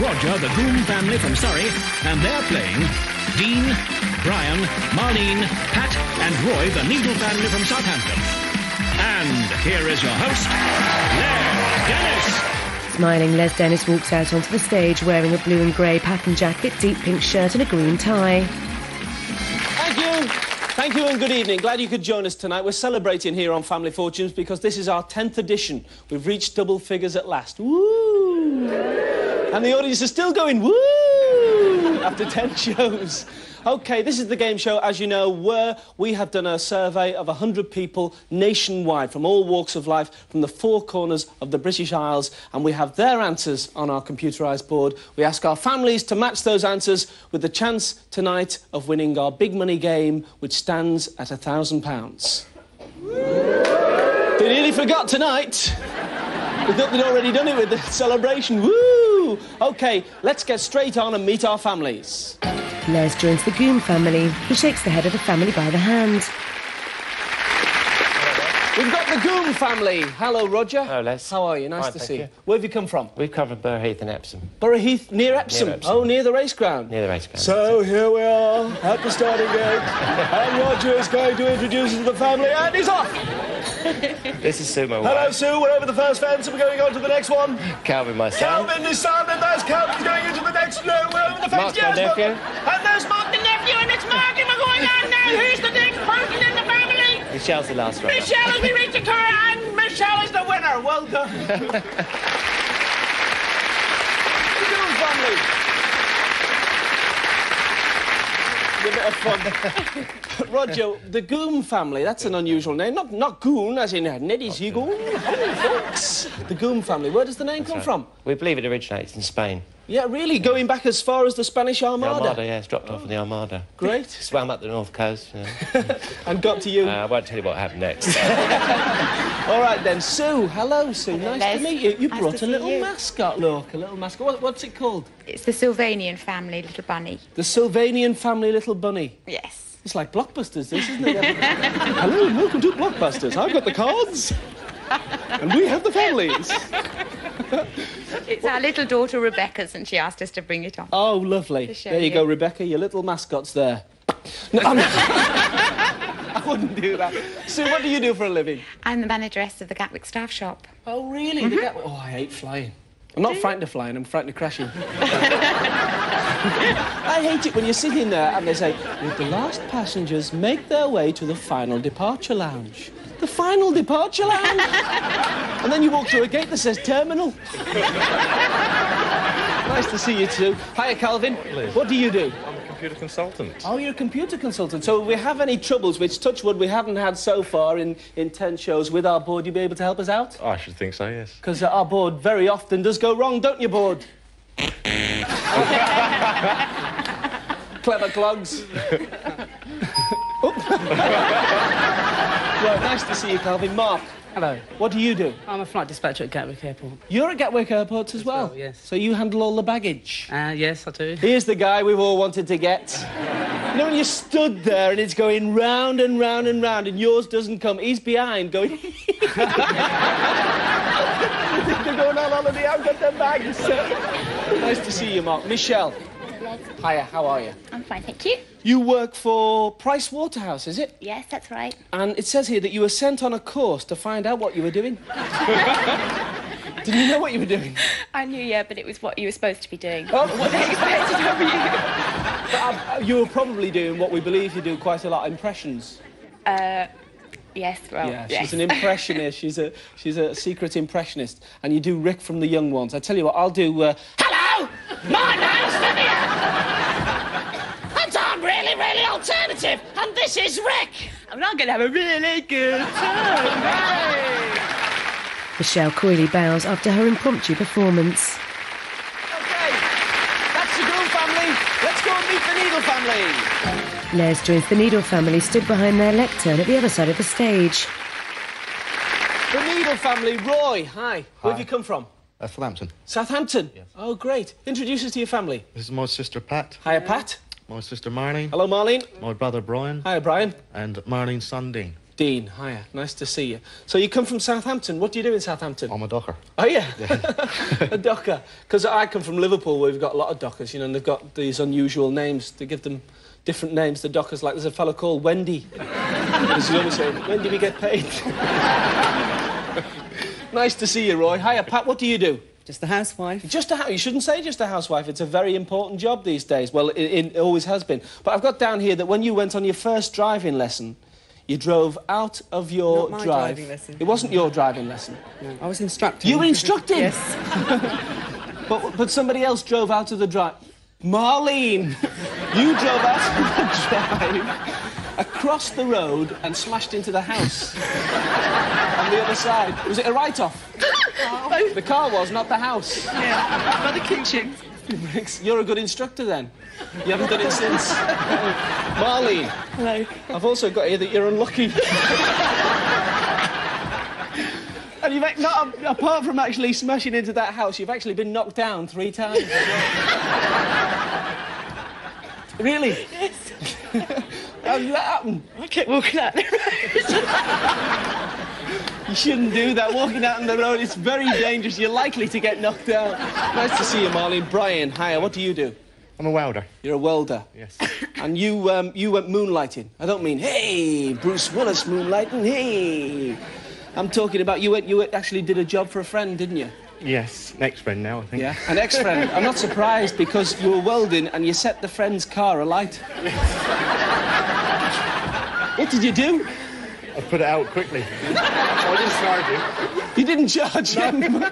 Roger, the Goom family from Surrey, and they're playing Dean, Brian, Marlene, Pat, and Roy, the Needle family from Southampton. And here is your host, Les Dennis. Smiling, Les Dennis walks out onto the stage wearing a blue and grey pattern jacket, deep pink shirt, and a green tie. Thank you. Thank you and good evening. Glad you could join us tonight. We're celebrating here on Family Fortunes because this is our 10th edition. We've reached double figures at last. Woo! And the audience is still going woo after 10 shows. Okay, this is the game show, as you know, where we have done a survey of 100 people nationwide from all walks of life, from the four corners of the British Isles, and we have their answers on our computerised board. We ask our families to match those answers with the chance tonight of winning our big money game, which stands at £1,000. They nearly forgot tonight. We thought they'd already done it with the celebration. Woo! Okay, let's get straight on and meet our families. Les joins the Goom family. He shakes the head of the family by the hand. We've got the Goom family. Hello, Roger. Hello, Les. How are you? Nice Fine, to see you. you. Where have you come from? We've covered Burgh Heath and Epsom, Burgh Heath, near Epsom. Near Epsom. Oh, near the race ground. near the race ground. So here we are at the starting gate, and Roger is going to introduce us to the family, and he's off. this is Sue, my wife. Hello. Sue. We're over the first fence, and we're going on to the next one. Calvin, my son. Calvin is son, and there's Calvin's going into the next row. We're over the fence. Mark's my Mark. nephew. And there's Mark the nephew, and it's Mark, and we're going on now. Who's the next person in the family? Michelle's the last one. Michelle as we reach the car, and Michelle is the winner. Well done. the Goom family. A bit of fun. Roger, the Goom family, that's an unusual name. Not not Goon, as in uh, Neddy's Goon. Hello, folks. The Goom family, where does the name come Right. from? We believe it originates in Spain. Yeah, really, going back as far as the Spanish The Armada. Armada, yeah, it's dropped off on the Armada. Great. Swam up the north coast. You know. And got to you. uh, I won't tell you what happened next. All right then, Sue. Hello, Sue. nice Les. to meet you. You Nice brought a little you. mascot. Look, a little mascot. What, what's it called? It's the Sylvanian family, little bunny. The Sylvanian family little bunny. Yes. It's like Blockbusters, this, isn't it? Hello and welcome to Blockbusters. I've got the cards. And we have the families. It's our little daughter Rebecca's, and she asked us to bring it on. Oh, lovely. There you, you. go, Rebecca. Your little mascot's there. No, I wouldn't do that. Sue, what do you do for a living? I'm the manageress of the Gatwick staff shop. Oh, really? The mm-hmm. Gatwick- Oh, I hate flying. I'm not frightened of flying, I'm frightened of crashing. I hate it when you're sitting there and they say, Would the last passengers make their way to the final departure lounge? The final departure lounge? and then you walk through a gate that says terminal. nice to see you too. Hiya, Calvin. What do you do? I'm a computer consultant. Oh, you're a computer consultant. So if we have any troubles, which touch wood we haven't had so far in, in 10 shows with our board, you'll be able to help us out? I should think so, yes. Because our board very often does go wrong, don't you, board? Clever clogs. Right, nice to see you, Calvin. Mark, Hello, what do you do? I'm a flight dispatcher at Gatwick Airport. You're at Gatwick Airport as well? well, yes. So you handle all the baggage? Uh, yes, I do. Here's the guy we've all wanted to get. You know when you stood there and it's going round and round and round and yours doesn't come, he's behind going... They're going on holiday, I've got their bags. nice to see you, Mark. Michelle. Hiya, how are you? I'm fine, thank you. You work for Price Waterhouse, is it? Yes, that's right. And it says here that you were sent on a course to find out what you were doing. Did you know what you were doing? I knew, yeah, but it was what you were supposed to be doing. Oh, What they expected of you. But, um, you were probably doing what we believe you do quite a lot, impressions. Uh, Yes, well, Yeah, yes. she's an impressionist. she's a she's a secret impressionist, and you do Rick from the Young Ones. I tell you what, I'll do. Uh, Hello, my name's Vyvyan, and I'm really, really alternative, and this is Rick. I'm not going to have a really good time. Michelle coyly bows after her impromptu performance. Okay, that's the Goom family. Let's go and meet the Needle family. Les joins the Needle family stood behind their lectern at the other side of the stage. The Needle family. Roy, hi. hi. Where have you come from? Uh, Southampton. Southampton. Oh, great. Introduce us to your family. This is my sister Pat, Hiya, Pat. My sister Marlene, Hello, Marlene. my brother Brian, Hiya, Brian. and Marlene's son Dean. Dean, hiya. Nice to see you. So you come from Southampton. What do you do in Southampton? I'm a docker. Oh, yeah. a docker. Because I come from Liverpool, where we've got a lot of dockers, you know, and they've got these unusual names. They give them different names, the dockers. Like there's a fellow called Wendy. You always when do we get paid? nice to see you, Roy. Hiya, Pat. What do you do? Just a housewife. Just a house. You shouldn't say just a housewife. It's a very important job these days. Well, it, it always has been. But I've got down here that when you went on your first driving lesson, you drove out of your Not my drive. driving lesson. It wasn't your driving lesson. No, I was instructing. You were instructing. yes. But, but somebody else drove out of the drive. Marlene, you drove out of the drive, across the road, and smashed into the house on the other side. Was it a write-off? The car was, not the house. Yeah. By the kitchen. You're a good instructor then. You haven't done it since. Marlene, Hello. I've also got here that you're unlucky. and you've not um, apart from actually smashing into that house, you've actually been knocked down three times. really? Yes. How did that happen? I kept walking out the road. You shouldn't do that. Walking out on the road, it's very dangerous. You're likely to get knocked down. Nice to see you, Marlene. Brian, hiya. What do you do? I'm a welder. You're a welder. Yes. And you, um, you went moonlighting. I don't mean, hey, Bruce Willis moonlighting, hey. I'm talking about you went, you actually did a job for a friend, didn't you? Yes. an ex-friend now, I think. Yeah. An ex-friend. I'm not surprised because you were welding and you set the friend's car alight. what did you do? I put it out quickly. I didn't charge you. You didn't charge him.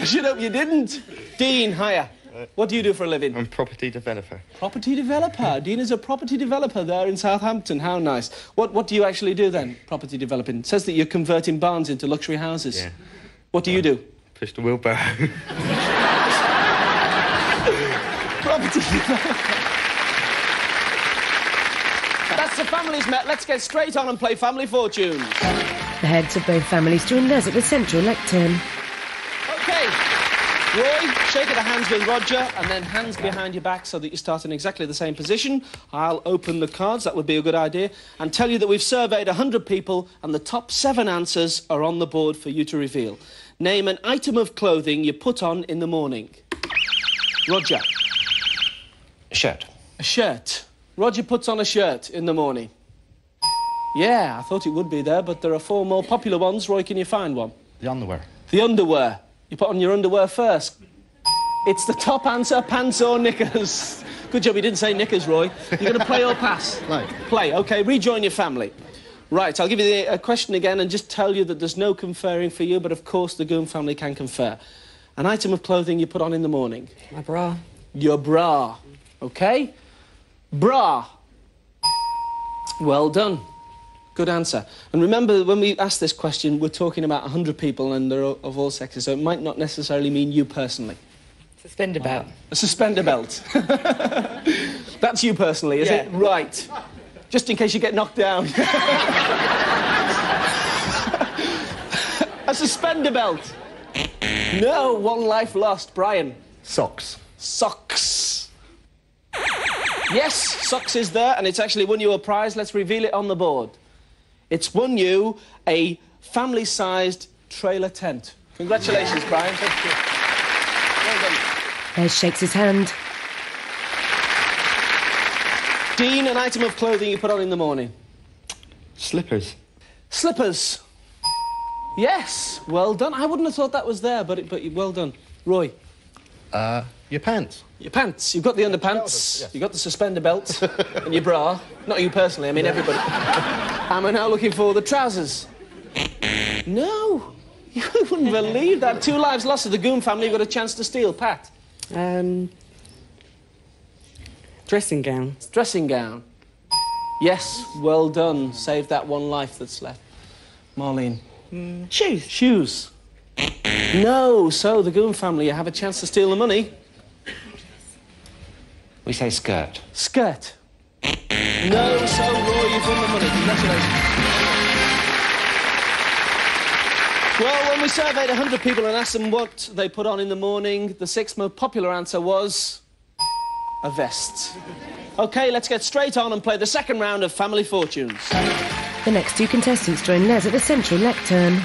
I should hope you didn't. Dean, hiya. What do you do for a living? I'm property developer. Property developer. Dean is a property developer there in Southampton. How nice. What, what do you actually do then, property developing? It says that you're converting barns into luxury houses. Yeah. What do you do? Push the wheelbarrow. Property developer. That's the families met. Let's get straight on and play Family Fortunes. The heads of both families join Les at the central lectern. Okay. Roy, shake of the hands with Roger, and then hands behind your back so that you start in exactly the same position. I'll open the cards, that would be a good idea, and tell you that we've surveyed 100 people, and the top seven answers are on the board for you to reveal. Name an item of clothing you put on in the morning. Roger. A Shirt. A shirt. Roger puts on a shirt in the morning. Yeah, I thought it would be there, but there are four more popular ones. Roy, can you find one? the underwear. The underwear. You put on your underwear first. It's the top answer, pants or knickers. Good job you didn't say knickers, Roy. You're going to play or pass? Play. Play, OK. Rejoin your family. Right, I'll give you the uh, question again and just tell you that there's no conferring for you, but of course the Goom family can confer. An item of clothing you put on in the morning. My bra. Your bra. OK? Bra. Well done. Good answer. And remember, when we asked this question, we're talking about 100 people and they're of all sexes, so it might not necessarily mean you personally. Suspender belt. A suspender belt. That's you personally, is it? Right. Just in case you get knocked down. A suspender belt. No, one life lost. Brian. Socks. Socks. Yes, socks is there, and it's actually won you a prize. Let's reveal it on the board. It's won you a family-sized trailer tent. Congratulations, Brian. Thank you. Well done. Les shakes his hand. Dean, an item of clothing you put on in the morning. Slippers. Slippers. Yes, well done. I wouldn't have thought that was there, but, it, but well done. Roy, Uh, your pants. your pants. You've got the underpants, you've got the suspender belt, and your bra. Not you personally, I mean everybody. and we're now looking for the trousers. No, you wouldn't believe that. Two lives lost of the Goom family got a chance to steal. Pat, Um. Dressing gown. dressing gown. Yes, well done. Save that one life that's left. Marlene. Shoes. Shoes. No, so the Goom family have a chance to steal the money. We say skirt. Skirt. No, so The money. Congratulations. Well, when we surveyed 100 people and asked them what they put on in the morning, the sixth most popular answer was a vest. OK, let's get straight on and play the second round of Family Fortunes. The next two contestants join Les at the central lectern.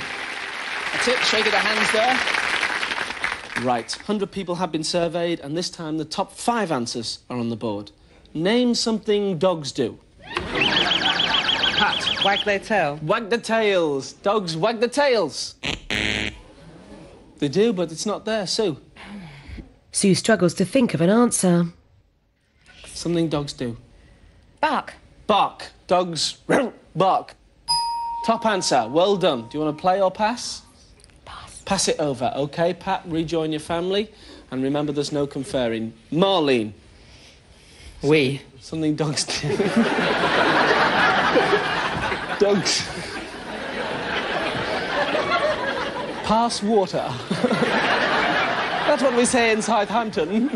That's it, shake of the hands there. Right, 100 people have been surveyed, and this time the top five answers are on the board. Name something dogs do. Pat, Wag their tail. wag the tails. Dogs wag the tails. They do, but it's not there. Sue, Sue struggles to think of an answer. something dogs do. Bark. Bark. Dogs bark. Top answer. Well done. Do you want to play or pass? Pass. Pass it over. Okay, Pat, rejoin your family. And remember, there's no conferring. Marlene, We. something dogs do. dogs. Pass water. That's what we say in Southampton.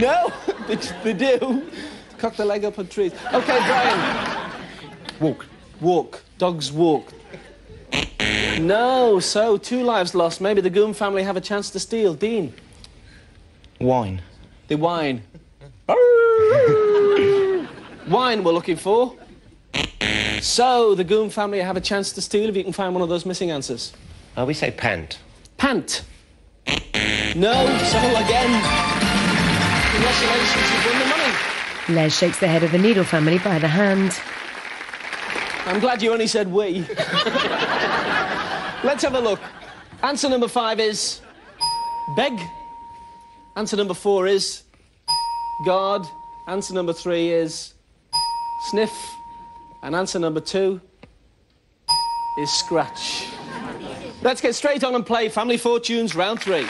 no, they, they do. Cock the leg up on trees. Okay, Brian. Walk. Walk. Dogs walk. No, so two lives lost. Maybe the Goom family have a chance to steal. Dean, Wine. they whine. Wine we're looking for. So the Goom family have a chance to steal if you can find one of those missing answers. Uh, we say pant. Pant. No, so again. Congratulations, you've won the money. Les shakes the head of the Needle family by the hand. I'm glad you only said we. Let's have a look. Answer number five is beg. Answer number four is guard. Answer number three is sniff. And answer number two is scratch. Let's get straight on and play Family Fortunes round three.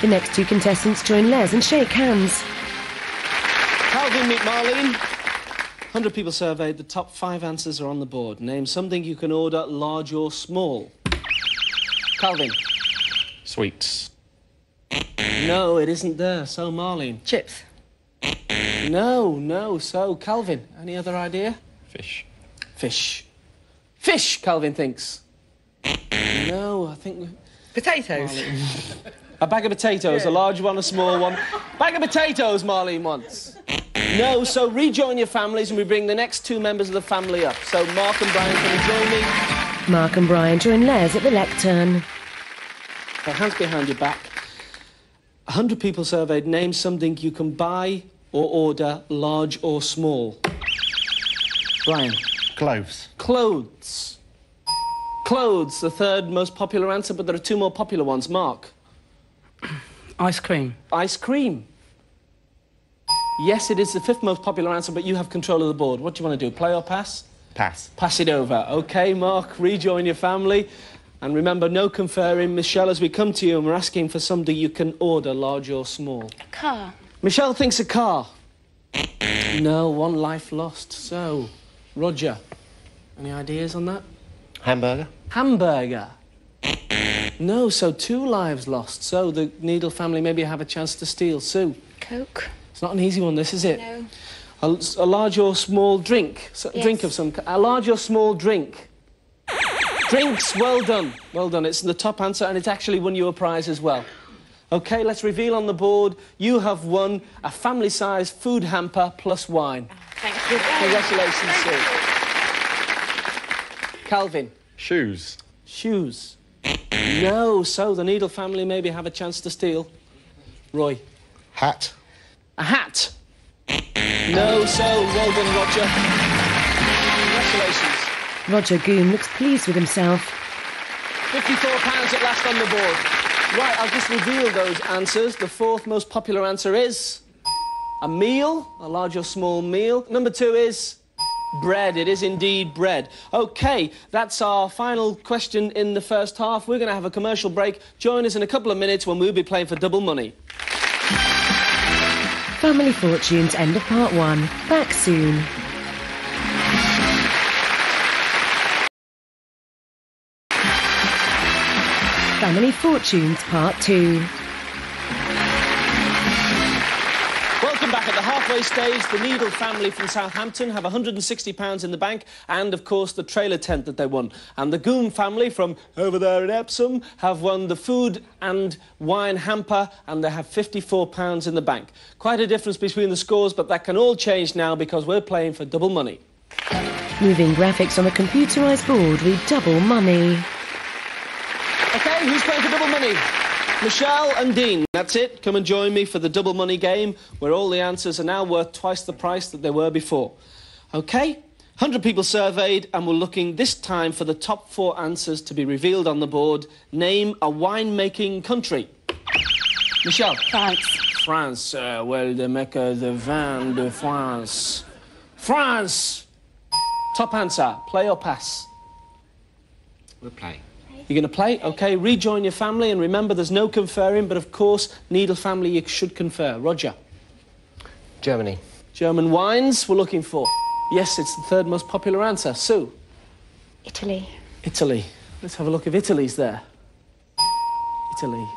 The next two contestants join Les and shake hands. Calvin, meet Marlene. 100 people surveyed. The top five answers are on the board. Name something you can order, large or small. Calvin. Sweets. No, it isn't there. So, Marlene. Chips. No, no. So, Calvin. Any other idea? Fish. Fish. Fish, Calvin thinks. No, I think Potatoes. a bag of potatoes, a large one, a small one. Bag of potatoes, Marlene wants. No, so rejoin your families and we bring the next two members of the family up. So, Mark and Brian, can you join me? Mark and Brian join Les at the lectern. So hands behind your back. 100 people surveyed. Name something you can buy or order, large or small. Brian. Clothes. Clothes. Clothes, the third most popular answer, but there are two more popular ones. Mark. Ice cream. Ice cream. Yes, it is the fifth most popular answer, but you have control of the board. What do you want to do? Play or pass? Pass. Pass it over. Okay, Mark, rejoin your family. And remember, no conferring. Michelle, as we come to you and we're asking for something you can order, large or small. A car. Michelle thinks a car. No, one life lost. So, Roger, any ideas on that? Hamburger. Hamburger. No, so two lives lost. So the Needle family maybe have a chance to steal. Sue, Coke. it's not an easy one, this is it? No. A, a large or small drink. So, Yes. Drink of some. kind. A large or small drink. Drinks. Well done. Well done. It's the top answer, and it's actually won you a prize as well. Okay, let's reveal on the board. You have won a family-sized food hamper plus wine. Thank you. Congratulations, Sue. Calvin, Shoes. shoes. No, so the Needle family maybe have a chance to steal. Roy, Hat. a hat. No, so well done, Roger. Congratulations. Roger Goom looks pleased with himself. £54 at last on the board. Right, I'll just reveal those answers. The fourth most popular answer is a meal, a large or small meal. Number two is bread. It is indeed bread. Okay, that's our final question in the first half. We're going to have a commercial break. Join us in a couple of minutes when we'll be playing for double money. Family Fortunes, end of part one. Back soon. Family Fortunes, part two. The stage. The Needle family from Southampton have £160 in the bank and, of course, the trailer tent that they won. And the Goom family from over there in Epsom have won the food and wine hamper and they have £54 in the bank. Quite a difference between the scores, but that can all change now because we're playing for double money. Moving graphics on a computerised board read double money. Okay, who's playing for double money? Michelle and Dean. That's it. Come and join me for the double money game, where all the answers are now worth twice the price that they were before. Okay? 100 people surveyed, and we're looking this time for the top four answers to be revealed on the board. Name a wine-making country. Michelle. France. France. Uh, well, the Mecca, the vin de France. France! Top answer. Play or pass? We'll play. You're going to play? Okay, rejoin your family, and remember there's no conferring, but of course, Needle family, you should confer. Roger. Germany. German wines, we're looking for. Yes, it's the third most popular answer. Sue. Italy. Italy. Let's have a look if Italy's there. Italy.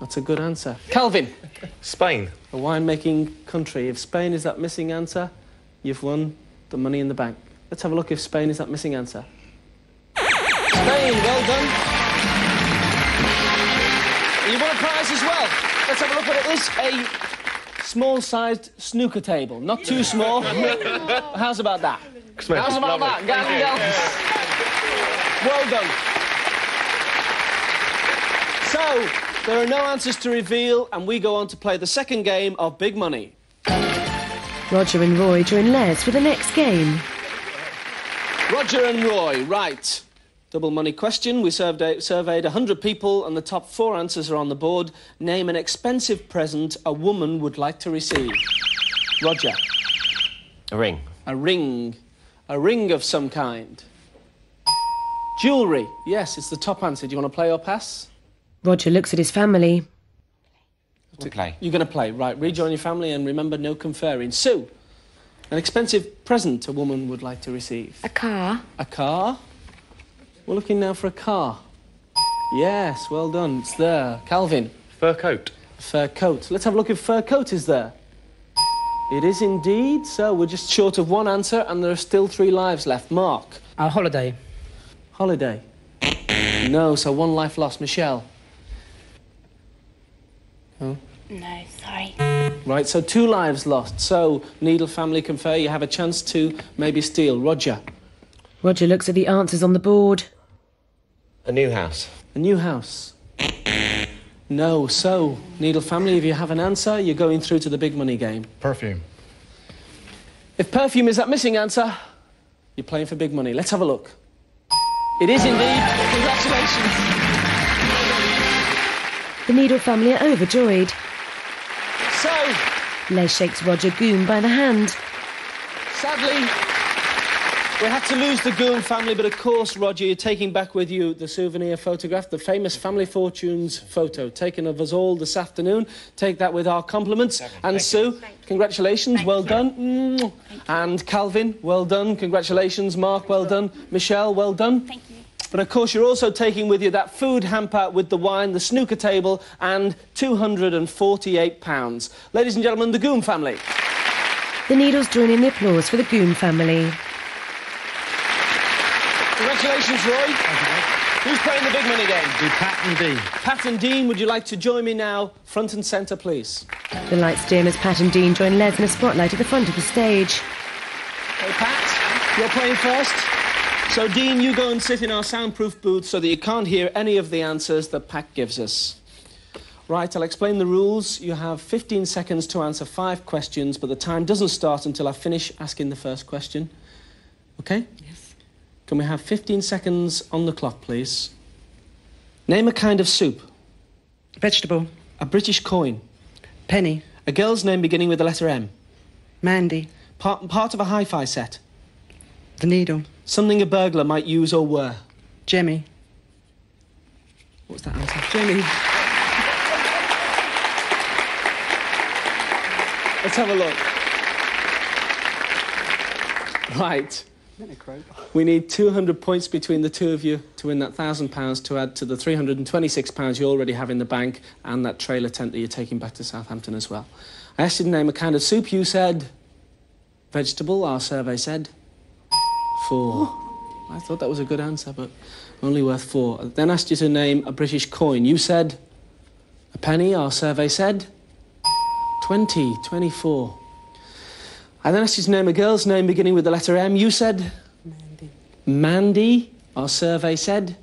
That's a good answer. Calvin. Spain. A winemaking country. If Spain is that missing answer, you've won the money in the bank. Let's have a look if Spain is that missing answer. Spain, well done. You won a prize as well. Let's have a look what it is. A small-sized snooker table. Not too small. How's about that? Smith, How's about lovely. that? Gavin Well done. So, there are no answers to reveal, and we go on to play the second game of Big Money. Roger and Roy join Les for the next game. Roger and Roy, right. Double money question. We surveyed, surveyed 100 people, and the top four answers are on the board. Name an expensive present a woman would like to receive. Roger. A ring. A ring. A ring of some kind. Jewellery. Yes, it's the top answer. Do you want to play or pass? Roger looks at his family. We'll play. You're going to play. Right, rejoin your family and remember no conferring. Sue, an expensive present a woman would like to receive. A car. A car? We're looking now for a car. Yes, well done. It's there. Calvin, Fur coat. fur coat. Let's have a look if fur coat is there. It is indeed. So we're just short of one answer and there are still three lives left. Mark, A holiday. holiday. No, so one life lost. Michelle. No, sorry. Right, so two lives lost. So, Needle family confer, you have a chance to maybe steal. Roger, Roger looks at the answers on the board. A new house. a new house. No, so, Needle family, if you have an answer, you're going through to the big money game. Perfume. If perfume is that missing answer, you're playing for big money. Let's have a look. It is indeed. Congratulations. The Needle family are overjoyed. So, Les shakes Roger Goom by the hand. sadly, we had to lose the Goom family, but of course, Roger, you're taking back with you the souvenir photograph, the famous Family Fortunes photo taken of us all this afternoon. Take that with our compliments. and Sue, congratulations, well done. Mm. And Calvin, well done, congratulations. Mark, well done. Michelle, well done. Thank you. But of course, you're also taking with you that food hamper with the wine, the snooker table, and £248. Ladies and gentlemen, the Goom family. The Needles join in the applause for the Goom family. Congratulations, Roy. Who's playing the big money game? Do Pat and Dean. Pat and Dean, would you like to join me now, front and centre, please? The lights dim as Pat and Dean join Les in a spotlight at the front of the stage. Hey, Pat, you're playing first. So, Dean, you go and sit in our soundproof booth so that you can't hear any of the answers that Pat gives us. Right, I'll explain the rules. You have 15 seconds to answer five questions, but the time doesn't start until I finish asking the first question. Okay? Yes. Can we have 15 seconds on the clock, please? Name a kind of soup, Vegetable. a British coin, Penny. a girl's name beginning with the letter M, Mandy. part, part of a hi fi set, The needle. something a burglar might use or wear. Jemmy. What's that answer? Jamie. Let's have a look. Right. We need 200 points between the two of you to win that £1,000 to add to the £326 you already have in the bank and that trailer tent that you're taking back to Southampton as well. I asked you to name a kind of soup. You said vegetable. Our survey said four. I thought that was a good answer, but only worth four. I then asked you to name a British coin. You said a penny. Our survey said 20, 24. I then asked you to name a girl's name beginning with the letter M. You said Mandy, Mandy? our survey said.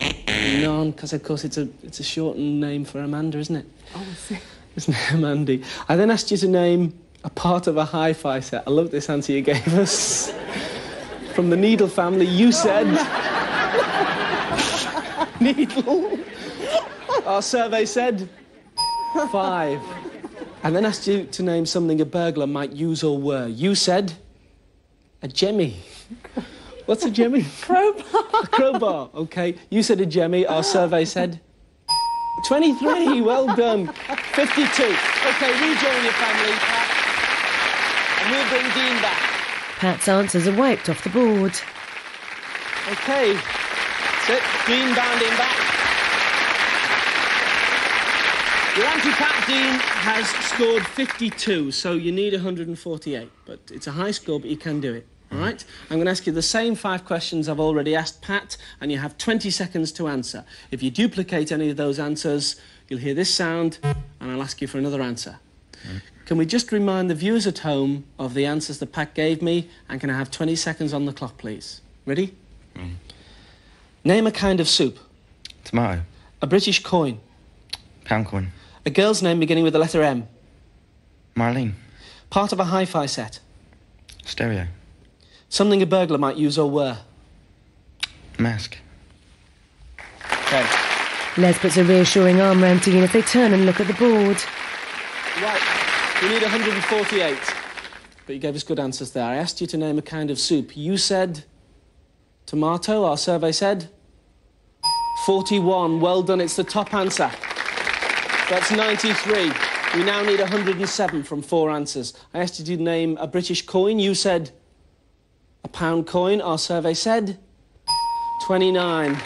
None, because of course it's a it's a shortened name for Amanda, isn't it? Oh, Isn't it, Mandy? I then asked you to name a part of a hi-fi set. I love this answer you gave us. From the Needle family, you said. Oh, Needle. Our survey said five. And then asked you to name something a burglar might use or wear. You said a jemmy. What's a jemmy? Crowbar. A crowbar, okay. You said a jemmy, our survey said 23. Well done. 52. Okay, rejoin your family, Pat. And we'll bring Dean back. Pat's answers are wiped off the board. Okay. That's it. Dean bounding back. Your anti-Pat Dean has scored 52, so you need 148. But it's a high score, but you can do it. All right? I'm going to ask you the same five questions I've already asked Pat, and you have 20 seconds to answer. If you duplicate any of those answers, you'll hear this sound, and I'll ask you for another answer. Mm-hmm. Can we just remind the viewers at home of the answers that Pat gave me, and can I have 20 seconds on the clock, please? Ready? Mm. Name a kind of soup. Tomato. A British coin. Pound coin. A girl's name beginning with the letter M. Marlene. Part of a hi-fi set. Stereo. Something a burglar might use or wear. Mask. Okay. Les puts a reassuring arm round Dean as they turn and look at the board. Right. We need 148. But you gave us good answers there. I asked you to name a kind of soup. You said tomato. Our survey said 41. Well done. It's the top answer. That's 93. We now need 107 from four answers. I asked you to name a British coin. You said a pound coin. Our survey said 29.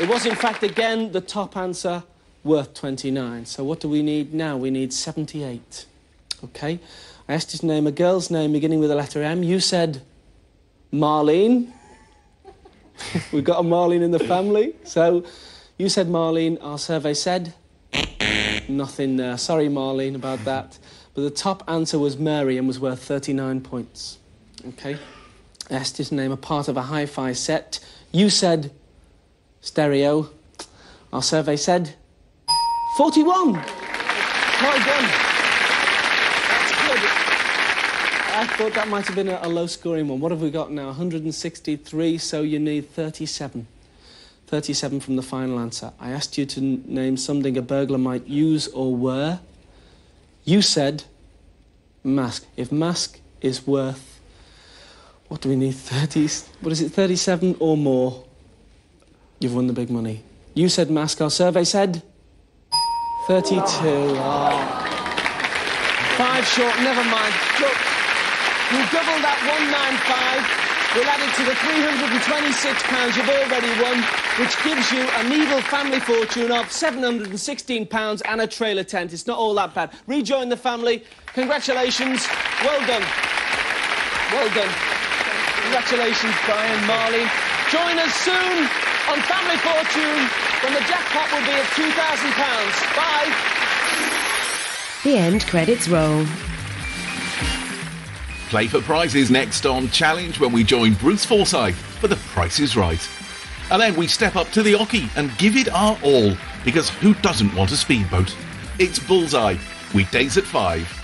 It was, in fact, again the top answer worth 29. So what do we need now? We need 78. Okay? I asked you to name a girl's name beginning with the letter M. You said Marlene. We've got a Marlene in the family. So you said Marlene. Our survey said nothing there. Sorry, Marlene, about that. But the top answer was Mary and was worth 39 points. Okay? I asked you to name a part of a hi-fi set. You said stereo. Our survey said 41. Well done. That's good. I thought that might have been a, a low scoring one. What have we got now? 163, so you need 37. 37 from the final answer. I asked you to name something a burglar might use or wear. You said mask. If mask is worth, what do we need? 30, what is it, 37 or more? You've won the big money. You said mask. Our survey said 32. Ah. Five short, never mind. Look, you doubled that 195. We'll add it to the £326 you've already won, which gives you a Needle family fortune of £716 and a trailer tent. It's not all that bad. Rejoin the family. Congratulations. Well done. Well done. Congratulations, Brian, Marlene. Join us soon on Family Fortune when the jackpot will be at £2,000. Bye. The end credits roll. Play for prizes next on Challenge when we join Bruce Forsyth for The Price is Right. And then we step up to the oche and give it our all because who doesn't want a speedboat? It's Bullseye, weekdays at 5.